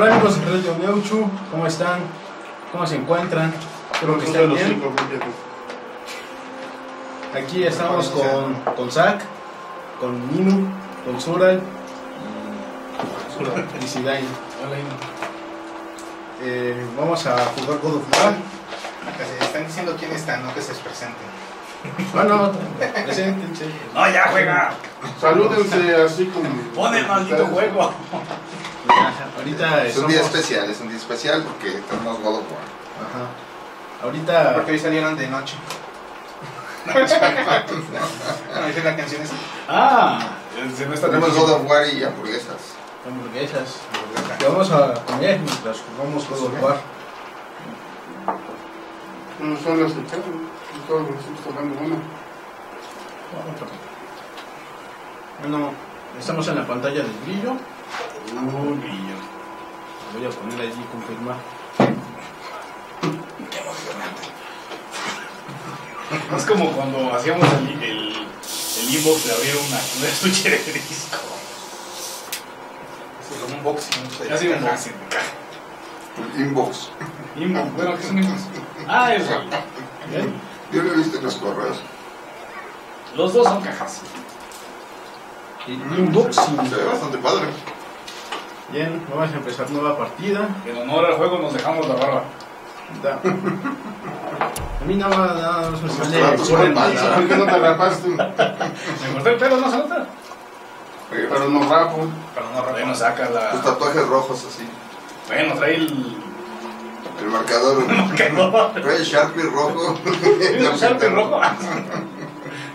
Hola amigos de Radio Neuchu, ¿cómo están? ¿Cómo se encuentran? Espero que estén bien. Aquí estamos con, con Zach, con Ninu, con Sural y Sidain. Eh, vamos a jugar God of War. Se están diciendo quién está, no que se presenten. Bueno, preséntense. No, ya juega. Salúdense así como. Pon el maldito juego. Ahorita Es un día somos- especial, es un día especial porque tenemos God of War. Ajá. Ahorita Porque hoy salieron de noche. No, dice la canción esa. Ah, Tenemos God of War y hamburguesas. hamburguesas. Que vamos a comer mientras jugamos God of War. No son las que echan. Todos nosotros tomando una. Bueno, estamos en la pantalla del brillo. Uh, brillo. Voy a poner allí confirmar. Qué emocionante. Es como cuando hacíamos el, el, el inbox de abrir una, un estuche de disco. Sí, como un boxing. Ya sido un boxing. Inbox. Inbox, bueno, ¿qué es un inbox? Ah, eso. Bien. Yo lo he visto en los correos. Los dos son cajas. Se ve bastante padre. Bien, vamos a empezar nueva partida. En honor al juego nos dejamos la barba. Da. A mí nada más, nada más me sale. ¿Por qué no te rapaste? Me corté el pelo, no se nota. Oye, Pero no rapo. Pero no Bueno, ropa. saca Tus la. tatuajes rojos así. Bueno, trae el. El marcador. ¿Qué no? Trae el Sharpie rojo. ¿Tienes un Sharpie rojo?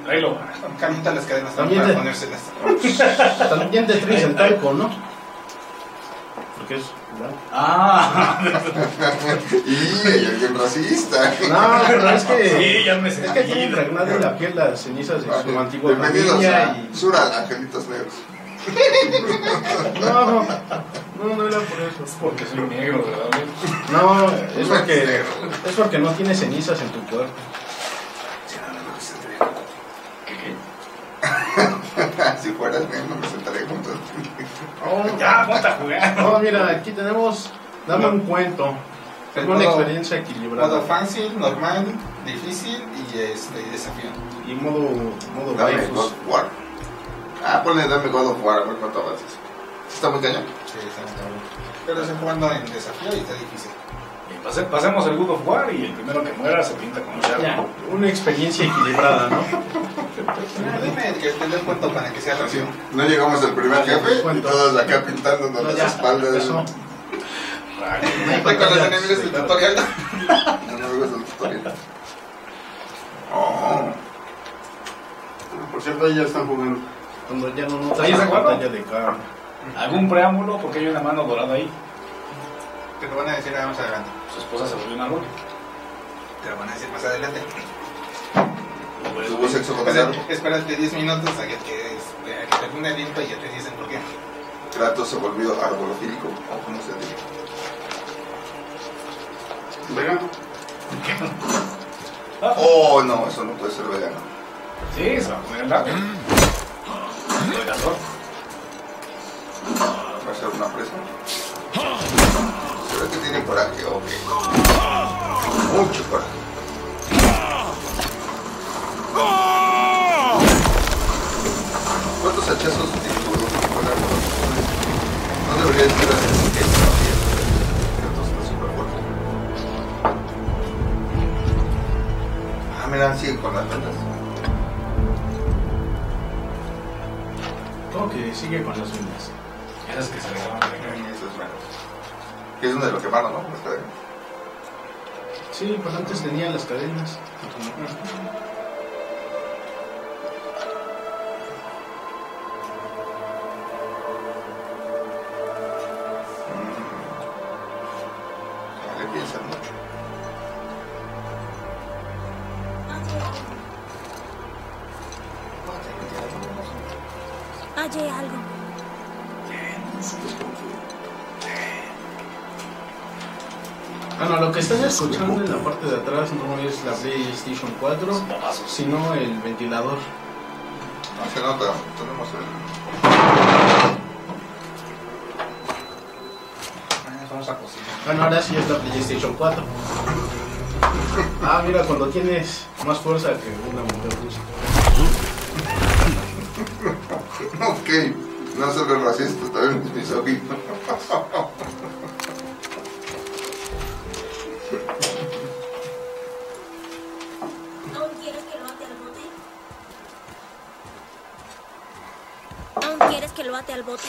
Tráelo. Calienta las cadenas También para de- ponérselas. También te traes el talco, ¿no? Es. blanco. Ah, Y hay alguien racista. No, pero es sí, que. ya me Es que tiene sentí. impregnado en la piel las cenizas de su antigua Bienvenidos familia a y. Sura, Angelitos Negros. No, no, no era por eso. Porque soy negro, ¿verdad? No, es porque. Es porque no tiene cenizas en tu cuerpo. Si fueras negro, me Oh, Ya, ponte a jugar. No, mira, aquí tenemos. Dame un cuento. Tengo una modo- experiencia Modo equilibrada. fácil, normal, difícil y este, desafío. Y modo. modo Dame God waifus. of War. Ah, ponle Dame God of War, a ver cuánto avanzas. Está muy cañón. Sí, está muy cabrón. Pero estoy jugando en desafío y está difícil. Y pase- pasemos el Good of War y el primero que muera se pinta con Ya, Sharpie. una experiencia equilibrada, ¿no? Dime que te dé un cuento para que sea rápido. no llegamos al primer jefe y Cuento. todos acá pintándonos No, las ya, espaldas. Estoy con los enemigos del tutorial. No me ves el tutorial. Oh, Por cierto, ahí ya están jugando. Cuando ya no notas ¿Ahí la pantalla de cara. ¿Algún preámbulo? Porque hay una mano dorada ahí. Te lo van a decir más adelante. Su esposa se volvió una roca. Te lo van a decir más adelante. tuvo sexo con el. Espérate, espérate 10 minutos a que, te- a que termine el y ya te dicen por qué. Kratos se volvió arbolofílico, o como se dice. Vegano. Oh, no, eso no puede ser vegano. Sí, se va a comer el lápiz. Lo coraje, ok. Mucho coraje. ¿Cuántos hachazos tiene No debería ser así. Kratos está súper fuerte. Ah, mira, sigue con las ventas. ¿Cómo que sigue con las uñas? Esas que se le llaman de Eso es bueno. Que es donde lo quemaron, ¿no? Las cadenas. Sí, pues antes tenía las cadenas. Escuchando en la parte de atrás no es la PlayStation 4, sino el ventilador. No se nota, tenemos el. vamos a cocinar. Bueno, ahora sí es la PlayStation 4. Ah, mira, cuando tienes más fuerza que una mujer rusa. Ok, no solo racista, también misógino. ¿Aún quieres que lo ate al bote?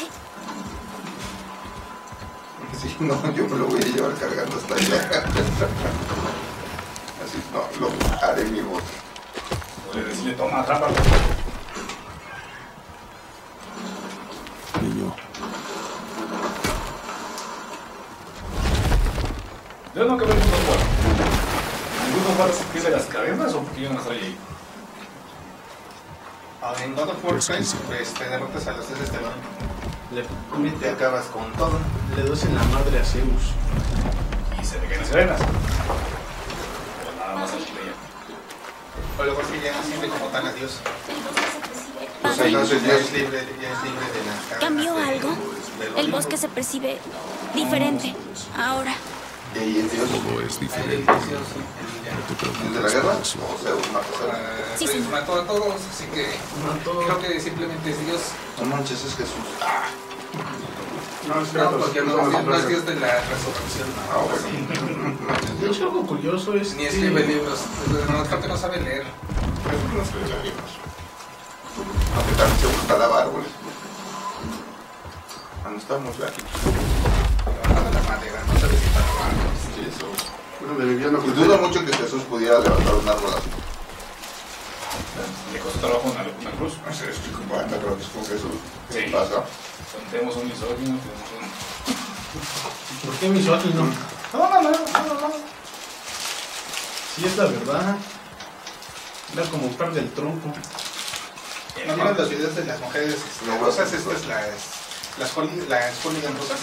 Sí, no, yo me lo voy a llevar cargando hasta allá. Así, no, lo haré mi bote. Decirle, toma, atrápalo. Niño, Yo God of War. ¿El God of War se pierde las cabezas o porque yo no estoy ahí? God of War Pues, 3, sí. pues te derrotas a los tres Esteban. Le Te acabas con todo. le dos en la madre a Zeus. Y se le caen las cadenas. O nada más el playa. O luego sí ya siente como tal a Dios. El bosque se percibe. Pues entonces Ya ya es libre, ya es libre de las. ¿Cambió de- algo? El bosque se percibe diferente. Ahora, Y ahí es Dios. todo es diferente. sí. No te ¿Desde preocupes la guerra? Sí, pues señor. mató a todos, así que Mató. creo que simplemente es Dios. No manches, es Jesús. Ah, No, es No, Kratos, porque no, no es. Dios de la resurrección. ah, bueno. De hecho, algo curioso es Ni que... escribe libros. No, creo que no sabe leer. Jesús no libros. Aunque también se busca lavar árboles. Cuando estamos aquí. De la madera, no sabe si. Sí, eso. Bueno, de Viviano Y dudo mucho que Jesús pudiera levantar un árbol así. Le costó trabajo una, una cruz. No sé, estoy comparando, creo que es con Jesús. ¿Qué Sí. pasa? Tenemos un misógino, tenemos un... ¿Por qué misógino? No, no, no, no, no. Si es la verdad. Era como parte del tronco. ¿No vieron los videos de las mujeres este, rosas? no. Estas, las, las, las hooligan rosas.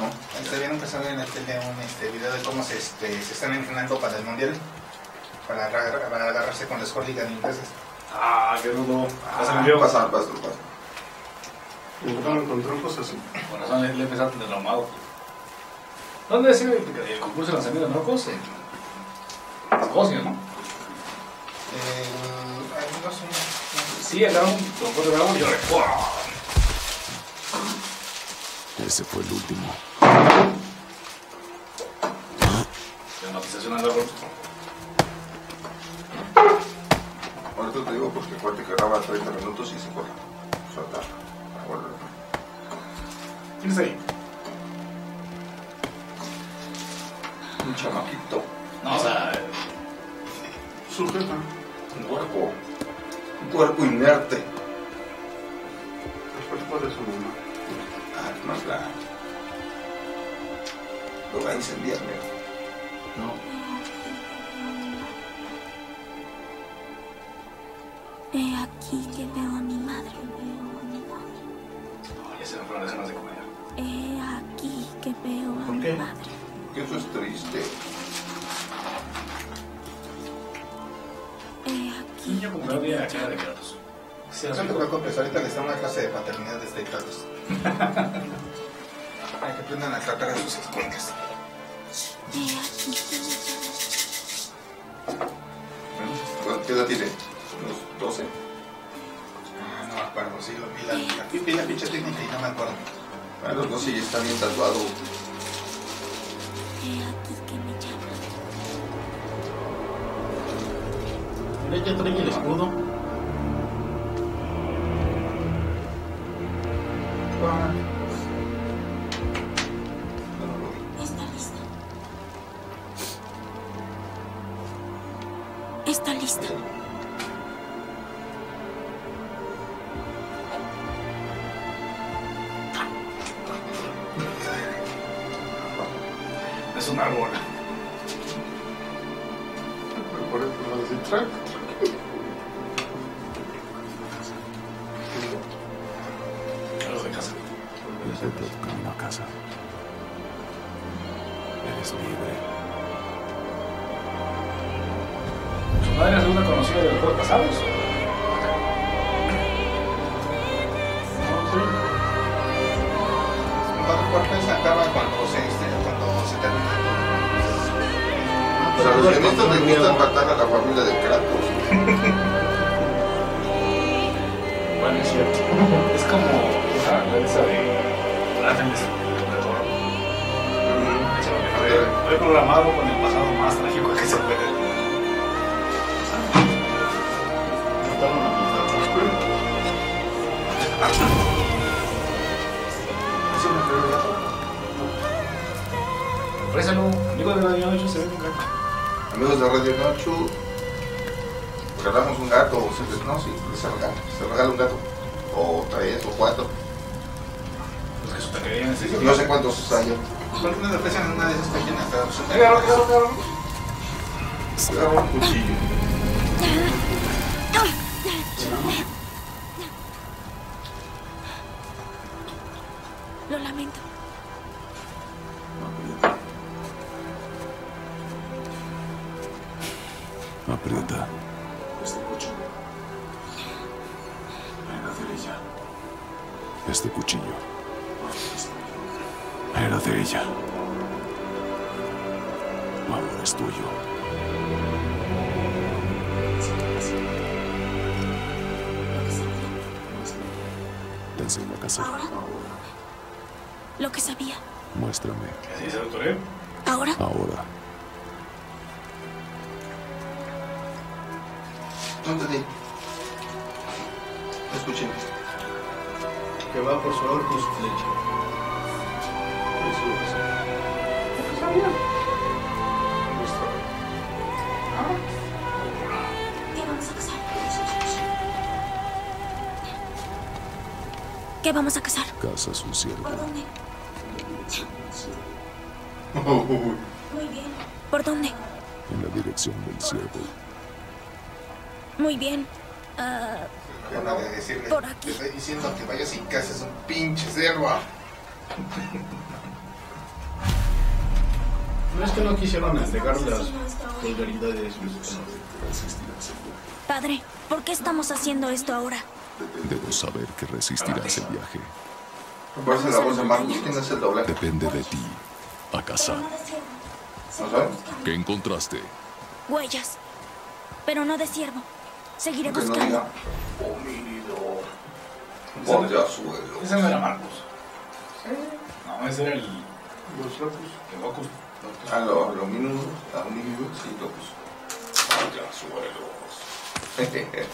¿No? Este, vieron que sale en el tele un este, video de cómo se, este, se están entrenando para el mundial. Para, agarrar- para agarrarse con las hooligan inglesas. Ah, qué rudo. Ah, Pásame el video. pasa, pasa, pasa. Me encontraron con troncos así. Con razón le empezaste de traumado. ¿Dónde es el, el concurso de lanzamiento de Marcos? En Escocia, ¿no? Eh, ay, no sé. Sí, el árbol, tocó de árbol y yo. Ese fue el último. Árbol. Ahorita te digo porque cuate que graba 30 minutos y se corta. Ahora. ¿Quién está ahí? Un chamaquito. No, o sea. Un cuerpo. Un cuerpo inerte. El cuerpo de su mamá. Lo va a incendiar. No. he aquí que veo a mi madre. no, ya se me fueron las ganas de comer. He aquí que veo a ¿Por mi qué? madre. Que eso es triste. He aquí Niño como que no tiene veo la cara de Kratos. Sí, No así te preocupes, ahorita le está una clase de paternidad de este Kratos. Hay que aprendan a tratar a sus escuelas. He aquí que mi madre. ¿Cuánto- ¿Qué edad tiene? ¿Unos 12? Ah, no me acuerdo, sí, lo vi la, la, vi la pinche técnica y no me acuerdo. A los 12 ya está bien tatuado. Mira, ya trae el escudo. ¿No eres conocida de los juegos pasados? No, ¿Cuánto se acaba cuando se, este, cuando se termina? Pues a los que no les gusta matar a la familia de Kratos. bueno, es cierto. Es como la lanza de Atlas. Programado con el pasado más trágico que se puede. Présalo, amigo de Radio 8 se ve un gato. Amigos de Radio Nacho, regalamos un gato, o no, sí, se regala, se regala un gato. O tres, o cuatro. Los que super querían ese. No sé cuántos hay. ¿Por qué no le ofrecen una de esas páginas? Pues, agarra, agarra, agarra. Agarra un cuchillo. Te enseño a cazar. ¿Ahora? Lo que sabía. Muéstrame. Así se lo toré. ¿Ahora? Ahora. Entendí. Escuchen. Que va por su arco y su flecha. ¿Qué ¿Qué vamos a cazar? Cazas un ciervo. ¿Por dónde? Uy, Muy bien. ¿Por dónde? En la dirección del ciervo. Muy bien. Acaba de decirle. Por aquí. Te estoy diciendo que vayas y cases un pinche cerva. No es que no quisieron agregar las vulgaridades. padre, ¿por qué estamos haciendo esto ahora? Debo saber que resistirás el viaje. Me parece la voz de Marcos. ¿Quién es el doblaje? Depende de ti. A cazar. ¿Qué encontraste? Huellas. Pero no de ciervo. Seguiré buscando. Bordeazuelo. Ese no era Marcos. No, ese era el. Los locos. El Locus. Ah, lo, lo minudo, a homínido, sí, locos. Bordeazuelos.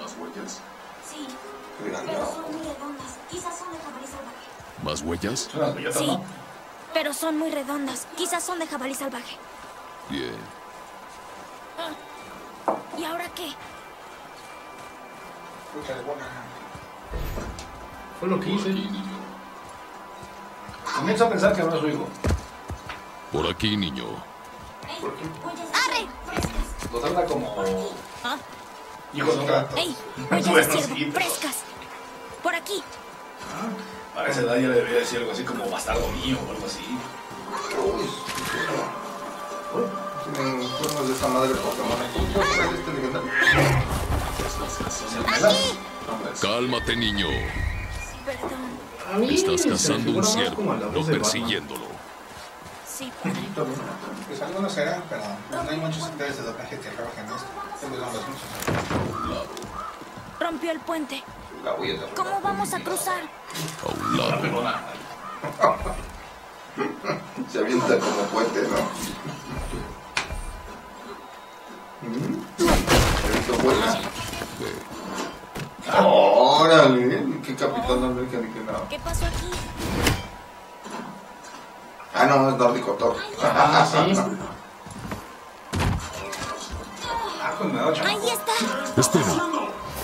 Más huellas. Sí, pero son muy redondas. Quizás son de jabalí salvaje. ¿Más huellas? Son las bellotas, Sí, ¿no? pero son muy redondas. Quizás son de jabalí salvaje. Bien. ¿Y ahora qué? Fue lo que hice. Comienzo a pensar que no es su hijo. Por aquí, niño. ¡Arre! Lo trata como. ¿Ah? Hijo de un gato. ¡Ey! Huellas de ciervo, frescas. Por aquí. Para esa edad ya le debería decir algo así como bastardo mío o algo así. Uy, Tienen formas de esa madre Pokémon. ¿Cómo se llama este legendario? Cálmate, niño. Perdón. A mí Estás cazando un ciervo, no persiguiéndolo. Sí, Pues algunos serán, pero no hay muchos actores de doblaje que trabajan en esto. Los muchos. rompió el puente. La voy a dar. ¿Cómo vamos a cruzar? Se avienta como puente, ¿no? Órale, qué capitán América ni que nada. ¿Qué pasó aquí? Ah, no, es nórdico Thor. Ah, sí. Ah, pues me. Ahí está. Espera.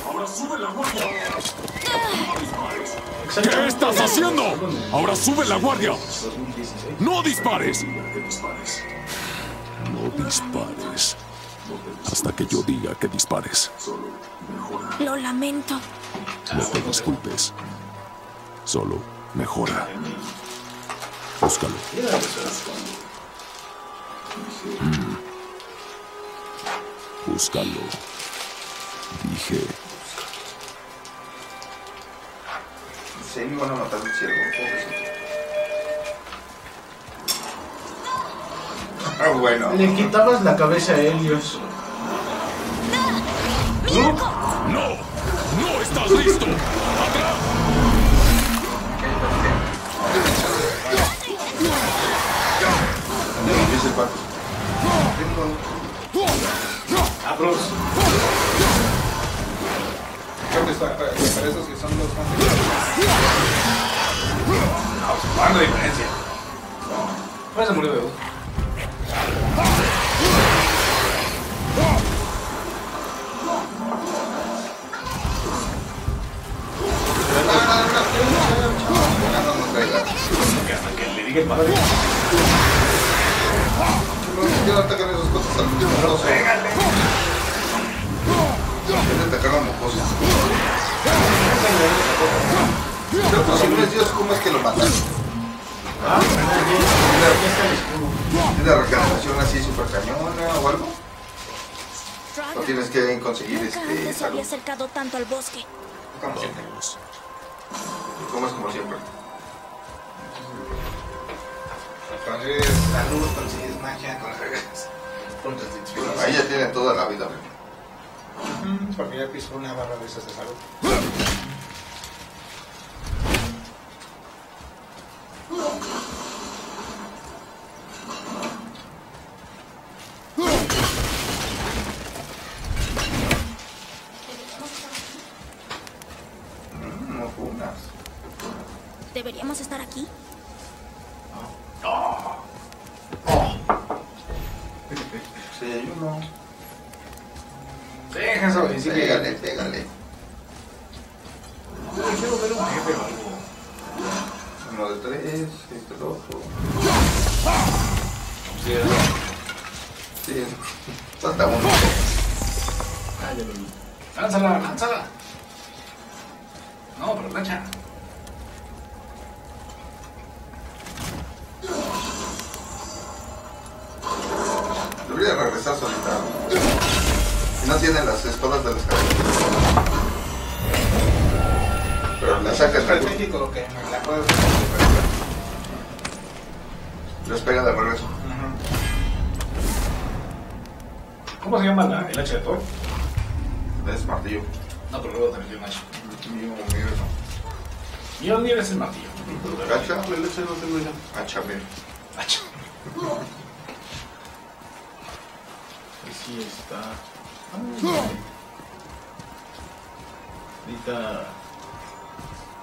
Ahora sube la guardia. ¿Qué estás haciendo? Ahora sube la guardia. 2016. ¡No dispares! No dispares. Hasta que yo diga que dispares. Solo mejora. Lo lamento. No te disculpes. Solo mejora. Búscalo. Mm. Búscalo. Dije, Sí, me van a matar el ciervo. Ah, bueno. Le quitabas la cabeza a Helios. ¡No! ¡No estás listo! Ah, Bruce. Creo que es para, esos que son los más No, ¿cuándo diferencia? Pues se murió de. Ah. Que. No, atacan esas cosas al mismo tiempo. Pégale. Debe atacar a mocosos. Pero pues si no es Dios, ¿cómo es que lo matan? Ah. ¿Tiene regeneración así super cañona o algo? ¿O tienes que conseguir este antes se salud? había acercado tanto al bosque. como siempre. Vamos. ¿Cómo es como siempre? Consigues salud, consigues magia, consigues puntos de Bueno, ahí ya tiene toda la vida. Porque ya pisó una barra de esas de salud. El hacha de Thor? Es martillo. No, pero luego también tiene un hacha. Mío, mío, Mjolnir es el martillo. Hacha, el hacha no tengo ya. Hacha, mira. Hacha. Está. Ah, Ahorita.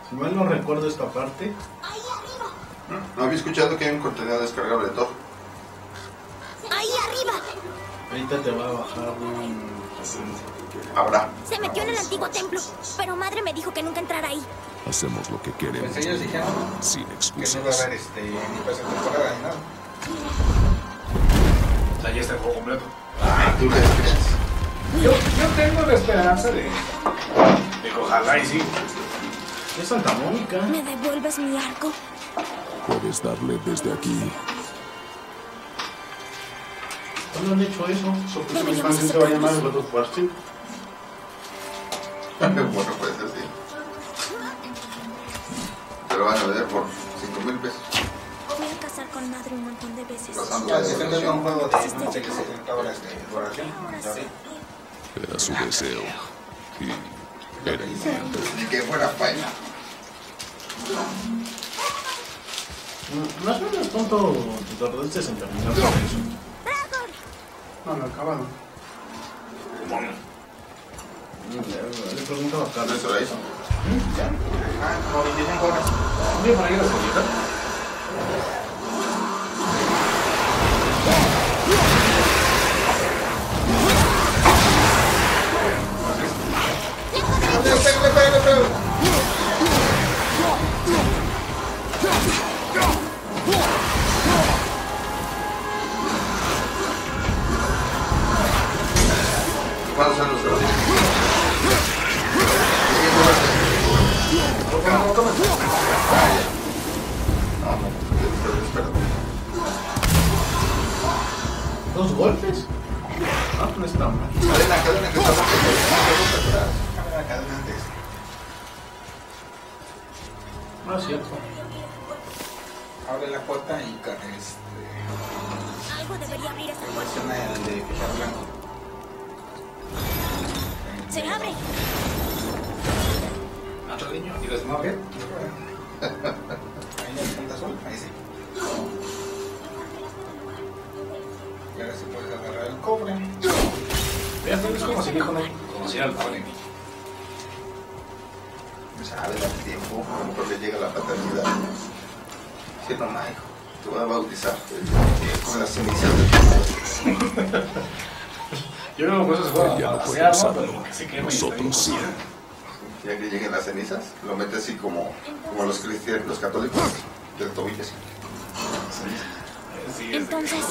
Si mal no recuerdo esta parte. No había escuchado que hay un contenido descargable de todo. Ahorita te va a bajar un. Habrá. Se metió en el antiguo templo, pero madre me dijo que nunca entrara ahí. Hacemos lo que queremos. Pues ellos dijeron Sin que no iba a excusas. haber este, ni pase temporada ni nada. O sea, ya está el juego completo. Ah, tú le crees. Yo, yo tengo la esperanza de, de ojalá y sí. Es Santa Mónica. ¿Me devuelves mi arco? Puedes darle desde aquí. ¿Cuándo han hecho eso? Deberíamos se va a llamar. God of War, sí. bueno, puede ser, sí. Te lo van a vender por 5 mil pesos. Voy a casar con madre un montón de veces. Pasando un juego de no. Era su deseo. Y era inminente. Ni que fuera faena. Mm, Más o menos tonto te tardaste en terminar con eso. No, lo acabaron. Le pregunto a Carlos. Eso eso. Ah, como 25 horas. Día para ir a la escuelita. ¿Cuántos y Nosotros sí. Ya que lleguen las cenizas, lo mete así como, como los cristianos, los católicos, del tobillo así. Entonces,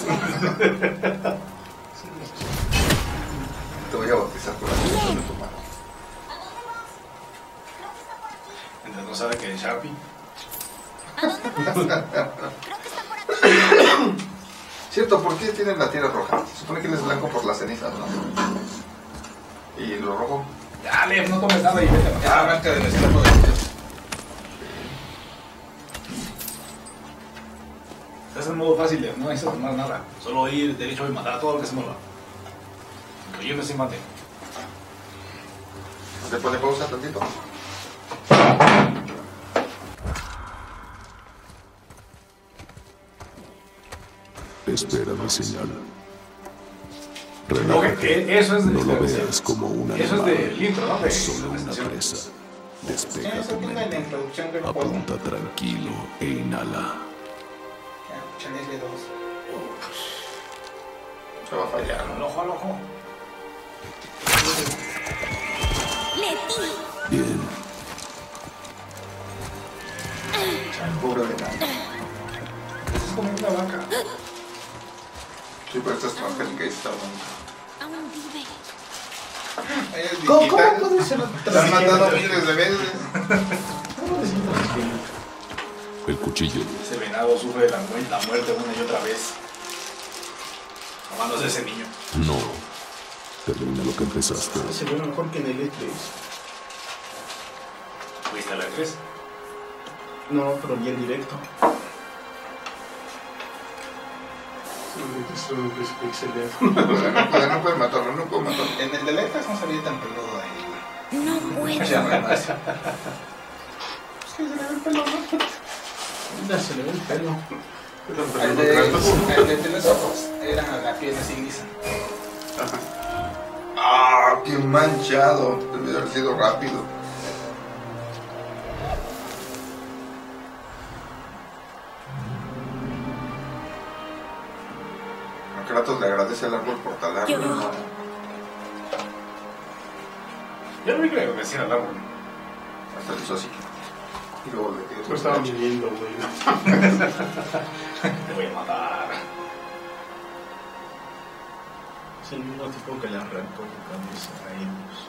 Te voy a bautizar con las cenizas de tu madre. Entonces no sabe que es Sharpie. ¿a dónde vas? Creo que está por aquí. Cierto, ¿por qué tienen la tierra roja? Se supone que él es blanco por las cenizas, ¿no? Y lo rojo. Ya, Lev, no tomes nada y vete a Ya matar. arranca del estómago. Es el modo fácil, no necesitas tomar nada. Solo ir derecho y matar a todo lo que se mueva. Incluyendo ese mate. ¿Se pone pausa tantito? Espera mi señal. Relájate. eh, eso es de, No lo espera, veas como un Eso es animal. del intro, ¿no? De Solo una presa. Sí, Despeja tu mente. Apunta tranquilo e inhala. Ya, Chanel de dos. Se va a fallar, Al ojo, al ojo. Leti. Bien. Pobre de nada. Eso es como una vaca. Sí, pero esta es y está bueno. Aún vive. Ella es ¿Cómo, cómo puede ser La han matado miles de veces. El cuchillo. Ese venado sufre la, mu- la muerte una y otra vez. Amándose ese niño. No. Termina lo que empezaste. Se ve mejor que en el E3. ¿Fuiste a la 3? No, pero bien directo. Solo es pixelado. No puede, no puede matarlo, no puede matarlo. En el de letras no sabía tan peludo ahí. No puedo. Ya, además. Es que se le ve el pelo, ¿no? Se le ve el pelo. El de, de Telesopos era la piel así lisa. ¡Ah, qué manchado! Debe haber sido rápido. Kratos le agradece al árbol por talarlo. Yo- ¿no? Yo no vi que le decía al árbol. Hasta le hizo así. Y luego le Lo otro estaba midiendo, güey. Te voy a matar. Es el mismo tipo que le arrancó la cabeza a ellos.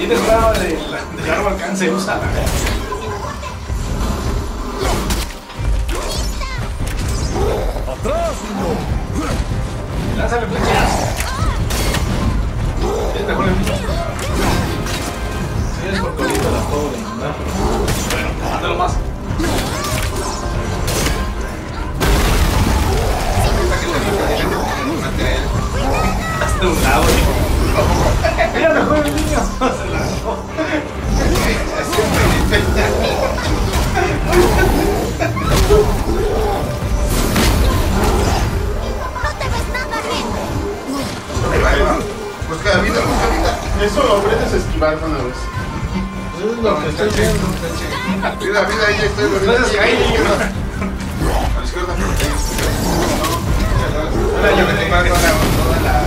Tienes la de, de largo alcance, úsala. ¡Atrás, niño! ¡Lánzale flechas! Es mejor el. Si eres corcolito, la puedo demandar. Bueno, mándalo más. Hasta un lado, hijo. Era mejor el niño. ¡No te ves nada. Busca vida, busca vida. Eso lo aprendes a una vez. Eso es lo que viendo. Mira, mira, ahí estoy. Entonces A la izquierda.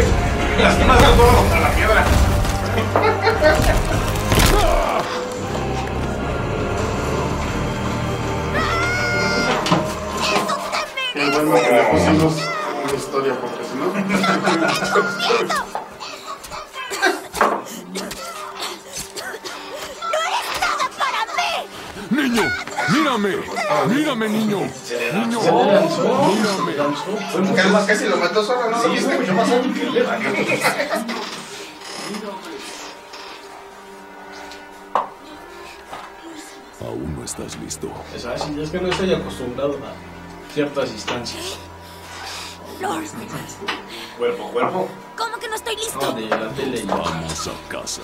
te lastimas el gorro contra la piedra? Qué bueno que le pusimos una historia, porque si no. ¡Niño! ¡Mírame! ¡Mírame, niño! ¡Niño! Se se mucho más Casi lo mató solo, ¿no? Sí, fue mucho más alto que le. Aún no estás listo. Es así, es que no estoy acostumbrado a ciertas instancias. Lord, Cuerpo, cuerpo. ¿cómo que no estoy listo? No, de la tele y Vamos a casa.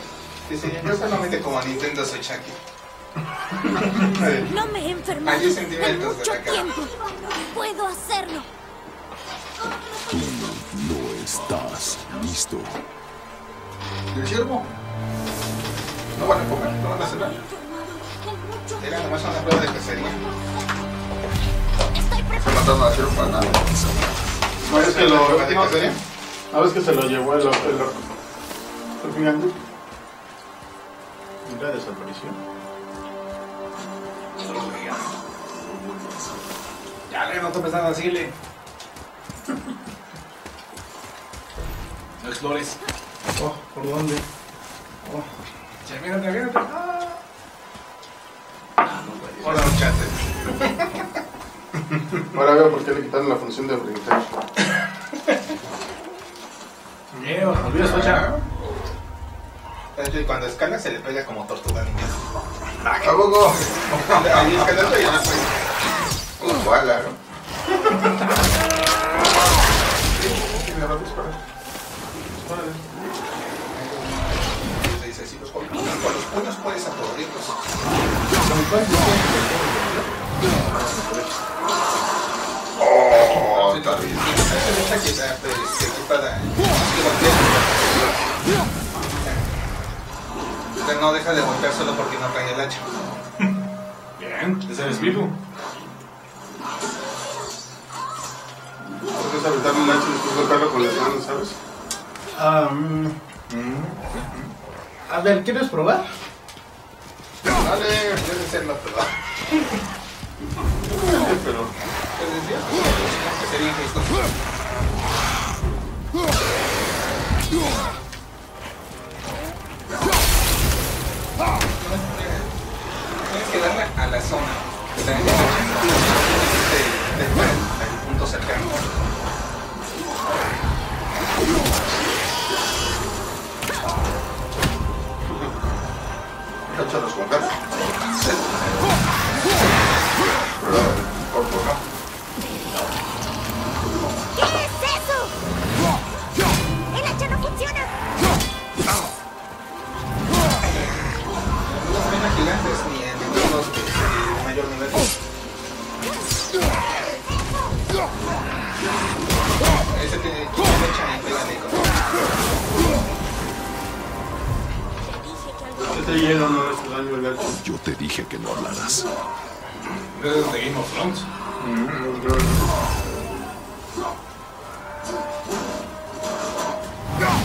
Sí, sí, yo solamente como Nintendo Switch aquí. No me he enfermado Hay 10 en mucho tiempo. Puedo hacerlo. Tú no estás listo. ¿Y el ciervo? No van a comer, no van a cenar. Era nomás una prueba de cacería. Estoy Se preparado. mataron al ciervo para nada. ¿Sabes que lo.? ¿Prueba de No? ¿Sabes que se lo llevó el otro? El otro? Al final, ¿no? una desaparición. Ya, le no te pensando así, le. No explores. Oh, ¿por dónde? Ya, mírate, mírate. Ah, no, güey. Hola, muchachos. Ahora veo por qué le quitaron la función de brincar. Miedo, olvidas fecha. Cuando escala se le pega como tortuga ninja. ¿A poco? Ahí escalando y ya no. Como bala, ¿no? Sí, me va a disparar. Se dice así, los puños, con los puños puedes aturdirlos. Oh, está bien. Esa es esta que está pues, equipada. Usted no deja de golpear solo porque no trae el hacha. Bien, es el espíritu. Puedes aventar un hacha y después golpearlo con las manos, ¿sabes? Mm, a ver, ¿quieres probar? Dale, debe ser la prueba. Pero. ¿Qué decía? Sería injusto. Tienes que darle a la zona. Que el de- de- punto cercano. Pero, corto, Ese tiene no daño hacha. Yo te dije que no hablaras. Es de Game of Thrones.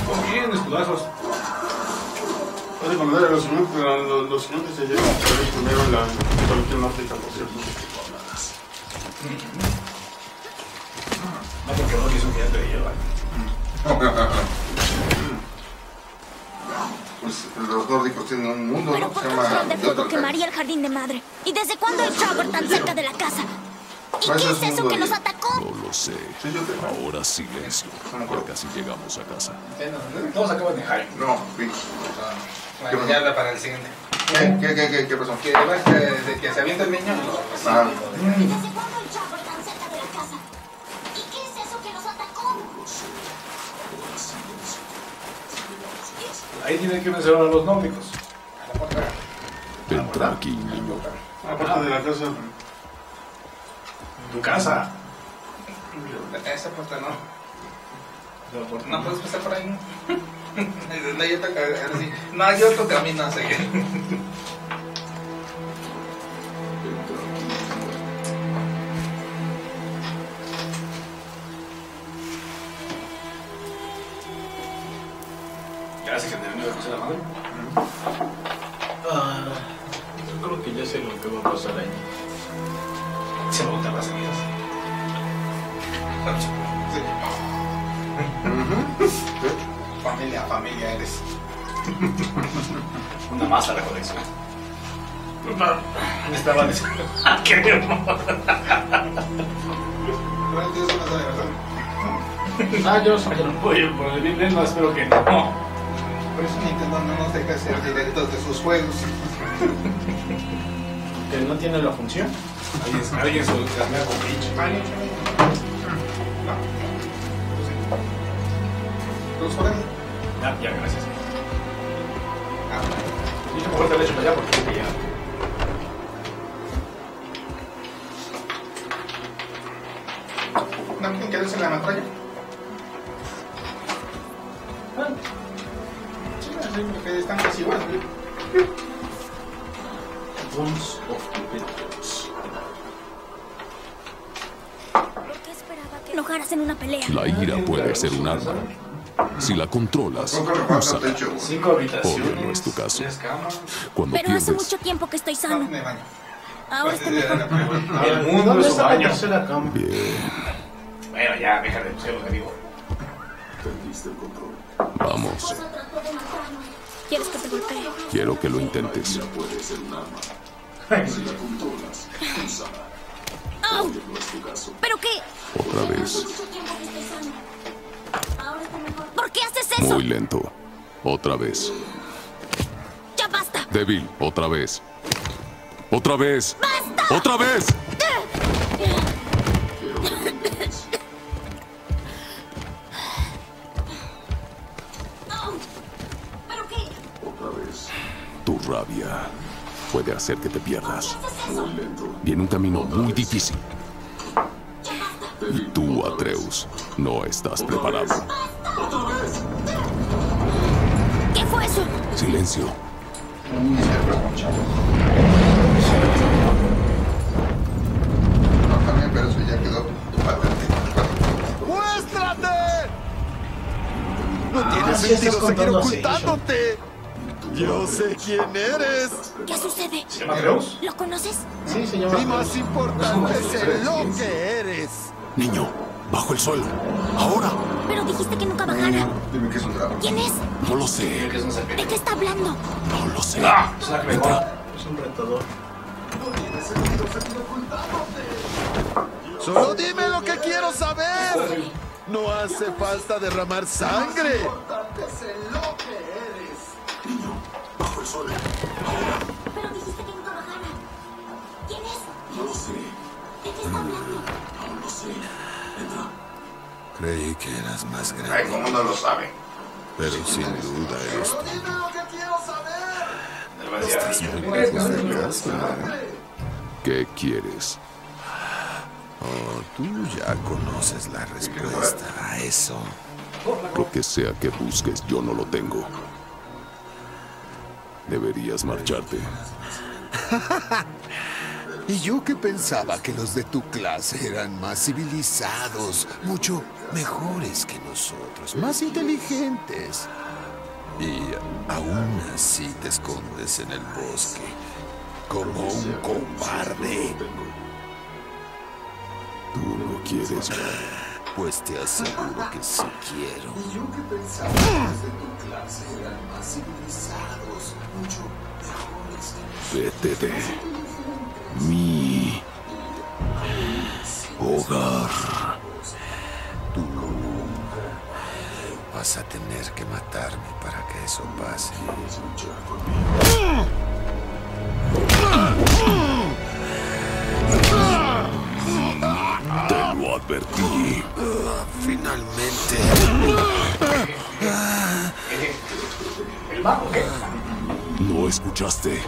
Muy bien, escudazos. Puede poner los siguientes, los, los siguientes se llevan primero en la mitología nórdica, por cierto. No porque no es un gigante de hielo. Pues los nórdicos tienen un mundo, Pero ¿no? ¿por Se qué llama de fuego quemaría el jardín de madre? ¿Y desde cuándo el Trevor tan cerca de la casa? ¿Y Pues qué es es eso que nos atacó? No lo sé. Sí, Ahora silencio. Ya casi llegamos a casa. Todos acaban de Jaime. No, vi. Bueno, ya habla para el siguiente. ¿Qué, qué, qué, qué, qué pasó? Que de, de que se avienta el niño. Ah. Ahí tienen que mencionar a los nórdicos. a la puerta. Entra aquí, niño. Aparte de la casa. Tu casa. Esa puerta no. No puedes pasar por ahí. No hay otro, así. no hay otro camino a seguir. Gracias que Ah, yo creo que ya sé lo que va a pasar ahí. Se va a botar las heridas. Familia, familia eres. Una más a la colección. Estaba diciendo. ¡Qué hermoso! Ah, yo soy No voy por el bien no espero que no. Por eso Nintendo no nos deja hacer directos de sus juegos. que no tiene la función. Alguien, alguien se casmea con Peach. No. ¿Los juegos? Ya, ya, gracias. Ah, Yo te corta el hecho para allá porque ya. ¿No quieren quedarse en la metralla? Sí, sí, porque están casi igual. Bones of the Beatles. ¿Por qué esperaba que enojaras en una pelea? La ira puede ser un arma. Si la controlas, úsala. Obvio, no es tu caso. Cuando Pero hace pierdes, mucho tiempo que estoy No, sano. Ahora estoy mejor. Ah, El mundo ¿Dónde es está baño. bien, Bueno, ya, deja de buscar lo que digo. Perdiste el control. vamos. ¿Quieres que te golpee? Quiero que lo intentes. Caso. ¿Pero qué? Otra vez. ¿Por qué haces eso? Muy lento. Otra vez. ¡Ya basta! Débil. Otra vez. Otra vez. Otra vez. Puede hacer que te pierdas. Viene un camino muy difícil. Y tú, Atreus, no estás preparado. ¿Qué fue eso? Silencio. No, también, pero eso ya quedó patente. ¡Muéstrate! No Ah, tiene sí, sentido seguir ocultándote. Yo sé quién eres. ¿Qué sucede? ¿Se llama Creus? ¿Lo conoces? Sí, se llama. Y más importante sé lo que eres. Niño, bajo el suelo. Ahora. Pero dijiste que nunca bajara. Dime que es un dragón. ¿Quién es? No lo sé. Que es un ¿De qué está hablando? No lo sé. ¡Ah! Es una que Entra. Es un retador. Solo dime lo que quiero saber. No hace falta derramar sangre. Pero dijiste que nunca bajara. ¿Quién es? No lo sé. ¿De qué está hablando? Creí que eras más Ay, grande, ¿cómo no lo sabe? pero sin duda eres tú. Estás muy lejos de casa. ¿Qué quieres? Oh, tú ya conoces la respuesta a eso. Lo que sea que busques, yo no lo tengo. Deberías marcharte. Y yo que pensaba que los de tu clase eran más civilizados, mucho mejores que nosotros, más inteligentes. Y aún así te escondes en el bosque como un cobarde. Tú no quieres ver. Pues te aseguro que sí quiero. Vete de. Hoy. hogar. Tú vas a tener que matarme para que eso pase. Te lo advertí. Finalmente. ¿El mago qué? ¿No escuchaste?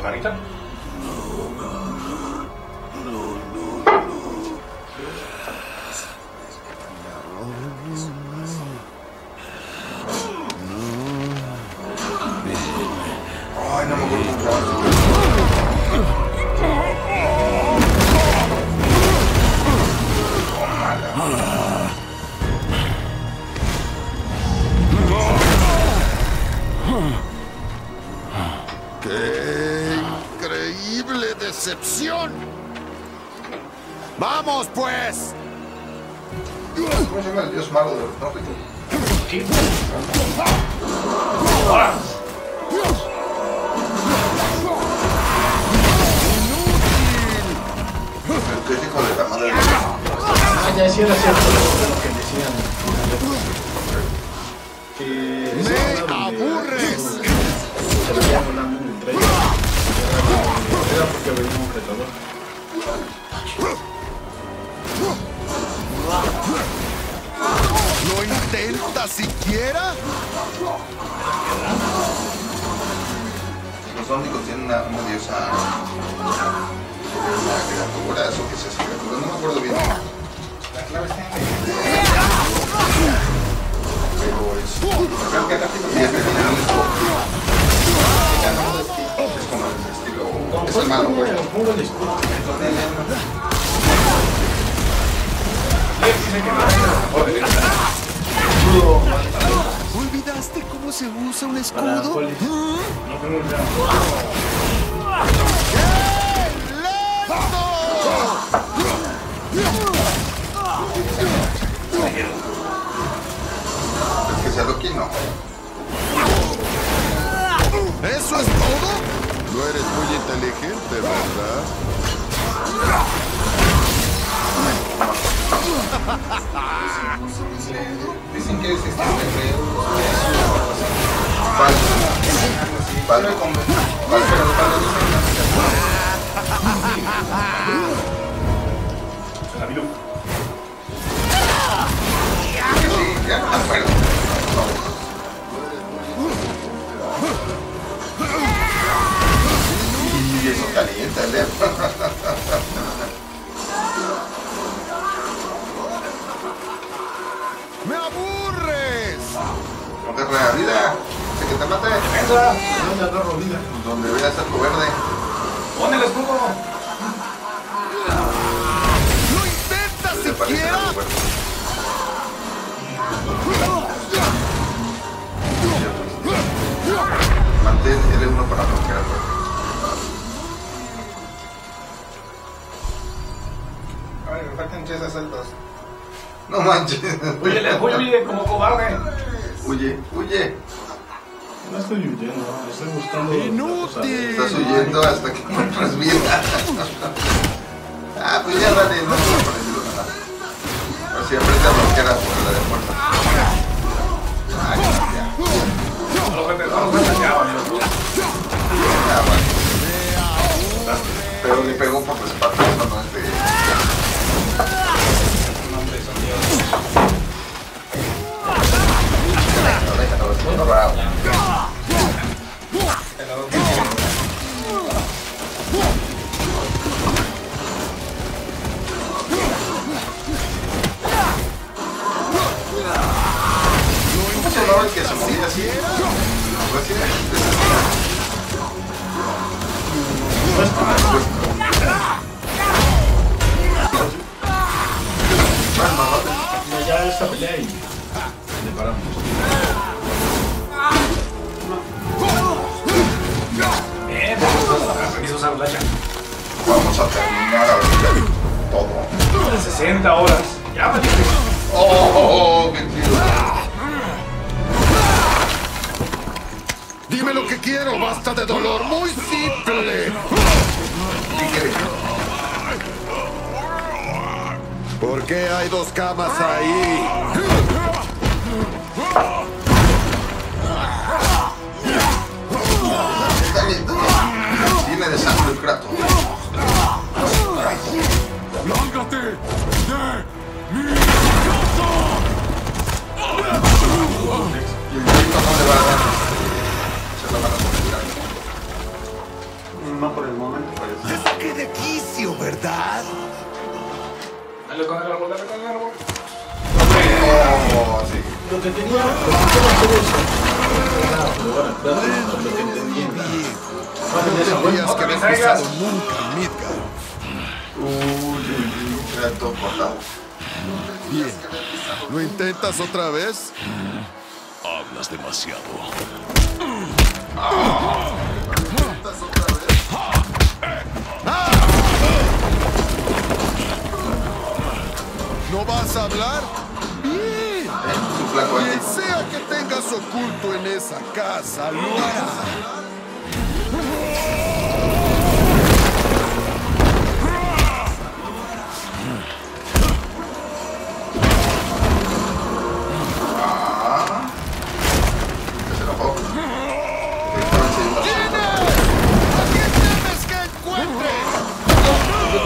Decepción! ¡Vamos, pues! ¿Cómo se llama el dios malo de los nórdicos? Sí. Ahora. El es hijo de la madre de Ah, ya sí era cierto lo que decían. Que ¡Me aburres! se veía volando porque venía un retador. ¿Lo intenta siquiera? Los nórdicos tienen una, una diosa, una criatura, eso que es esa criatura, no me acuerdo bien. La clave está en Pero es, Creo que es como es el malo, pues. El escudo. ¿Olvidaste cómo se usa un escudo? Es que sea Loki, no. ¿Eso es todo? Inteligente, ¿verdad? Dicen que es este. Falso. Falso. Y eso calienta, ¿eh? ¡Me aburres! No te la vida. Sé que te mate. ¿Dónde agarro vida? Donde veas algo verde. ¡Pon el escudo! ¿Lo intentas siquiera? Mantén L1 para bloquear me faltan tres asaltos. No manches. Le huye como cobarde. Huye, huye. No estoy huyendo, estoy buscando. ¡Inútil! Estás huyendo hasta que encuentres vida. ah, pues ya dale, no me ha parecido nada. Pero si aprende a bloquear a la de fuerza. Ay, ya. No lo vete, no lo vete, ya. Pero le pegó por los patos, no es de... atrás. Nunca Midgard. Uy, uy, uy. Bien. ¿Lo intentas otra vez? Hablas demasiado. ¿Lo intentas otra vez? ¿No vas a hablar? Bien. Quien sea que tengas oculto en esa casa, lo hará.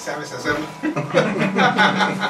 sabes hacerlo.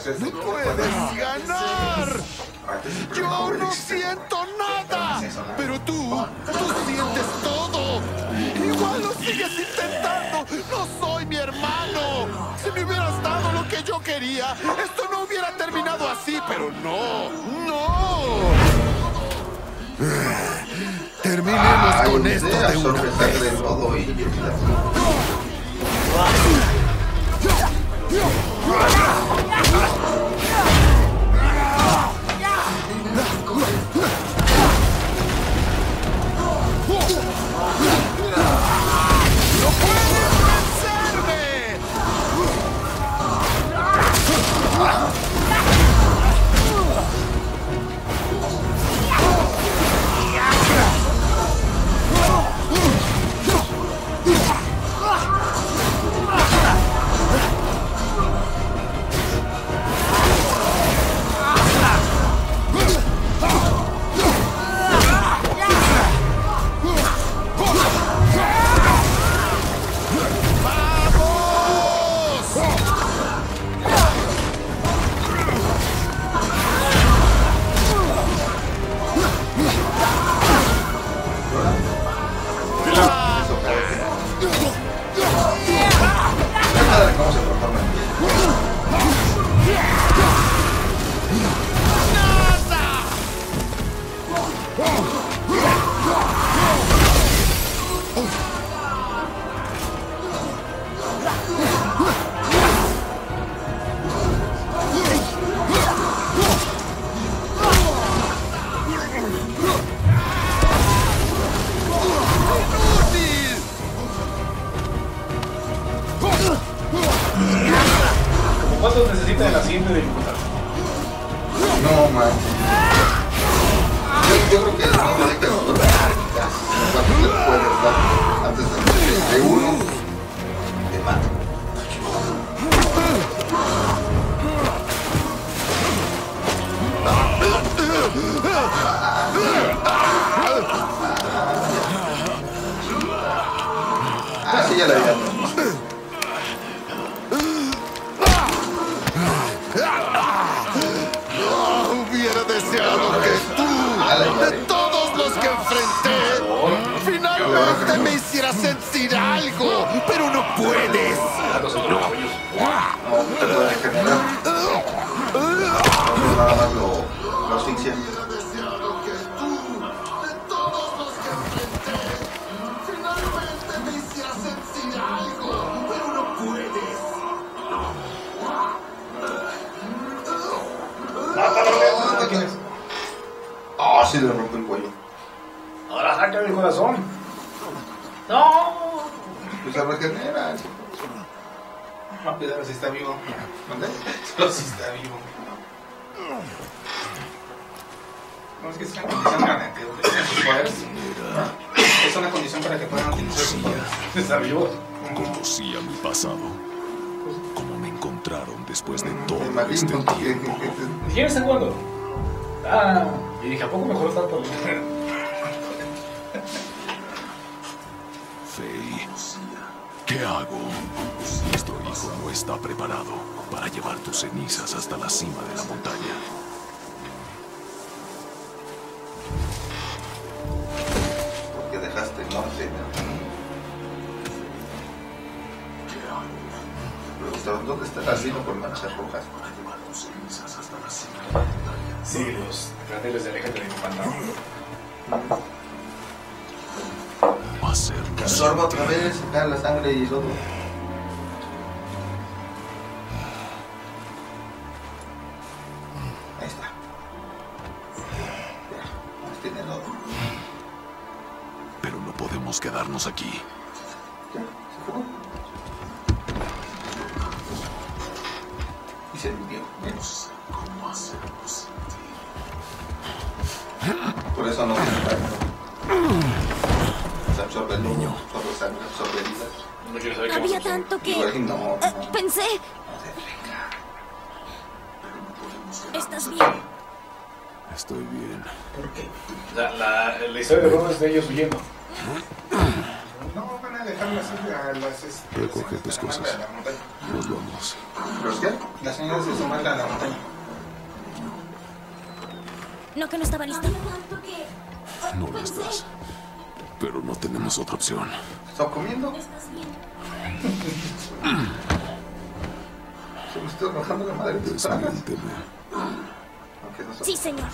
¡No puedes ganar! ¡Yo no siento nada! Pero tú, tú sientes todo. ¡Igual lo sigues intentando! ¡No soy mi hermano! Si me hubieras dado lo que yo quería, esto no hubiera terminado así, pero no, no. Terminemos con esto de una vez. Todo y... ¡No lo asfixia. ¿Quién es? Ah, sí le rompe el cuello. Ahora saca el corazón. No. Pues se regenera. No, cuidado si está vivo. ¿Dónde? Si vivo. Conocí a mi pasado. Cómo me encontraron después de Me todo este que- tiempo. ¿Quién está jugando? Ah, y dije, ¿a poco mejor tanto? Faye, ¿qué hago? Nuestro hijo no está preparado para llevar tus cenizas hasta la cima de la montaña. ¿Por qué dejaste el norte? ¿Dónde está el asilo con manchas rojas? Sí, los carteles de Alejandro de mi pantano. Hacernos Absorba otra vez, sacar la sangre y todo. Ahí está. Ya, más tiene lodo. Pero no podemos quedarnos aquí. Que... No. Eh, pensé... ¿Estás bien? Estoy bien. ¿Por qué? La, la, la historia de Roma es de ellos huyendo. No, van a dejarlas así a las. este, Recoge las tus cosas. Nos vamos. ¿Los qué? Las señoras de Sumatra a la montaña. ¿No que no estaba lista? No lo estás. Pero no tenemos otra opción. ¿Está comiendo? ¿Estás bien? Se me está arrojando la madre. Aunque no Sí, señor.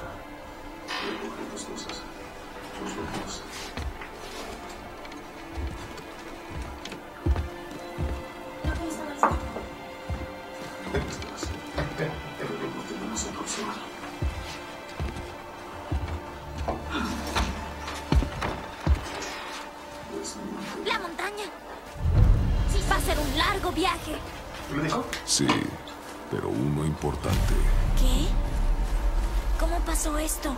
Pasó esto?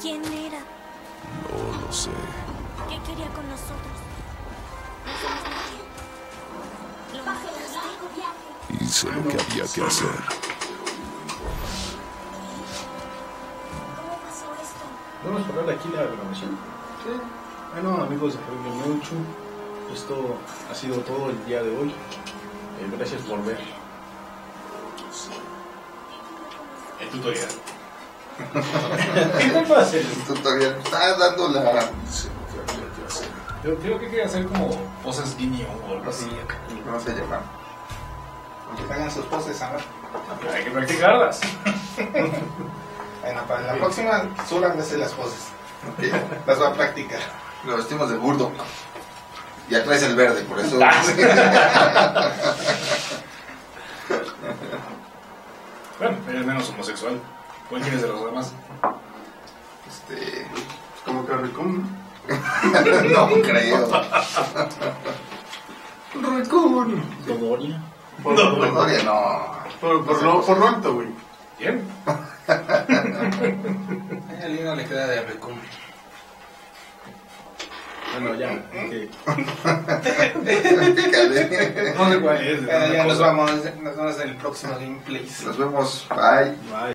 ¿Quién era? No lo sé. ¿Qué quería con nosotros? No somos nadie. ¿Lo mataste? Hice lo que había que hacer. ¿Cómo pasó esto? ¿Vamos a parar aquí la grabación? Sí. Bueno, amigos de Mucho, esto ha sido todo el día de hoy. Eh, gracias por ver. El tutorial. ¿Qué te pasa? El tutorial está dando la. Hacer. Yo creo que quería hacer como poses guiño o algo así. No se llama. Que hagan sus poses, a ver. Hay que practicarlas. Bueno, para la próxima, Zulan hace las poses. Las va a practicar. Lo vestimos de burdo. Y acá es el verde, por eso. Bueno, eres menos homosexual. ¿Cuál quieres de los demás? Este. Como que Ricón. No creo. Ricón. Dodoria. Por, No, por, no. por, por lo, por lo alto, güey. Bien. A Lino le queda de recum. Bueno, ya. ok. Pícale. No sé cuál es. Ya nos vamos, nos vemos en el próximo gameplay. Nos vemos. Bye. Bye.